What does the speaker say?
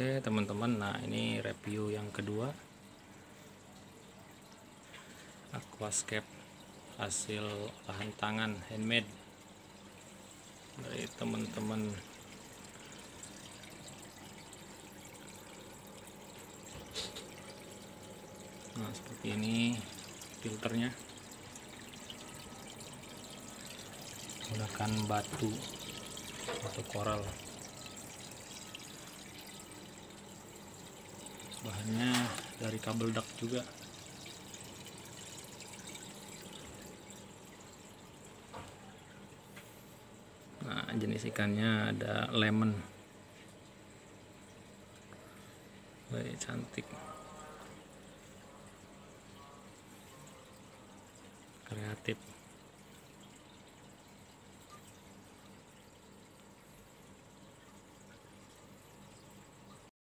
Oke teman-teman. Nah ini review yang kedua. Aquascape hasil lahan tangan handmade. Dari teman-teman. Nah seperti ini filternya. Menggunakan batu atau koral bahannya dari kabel duck juga. Nah jenis ikannya ada lemon. Wih, cantik. Kreatif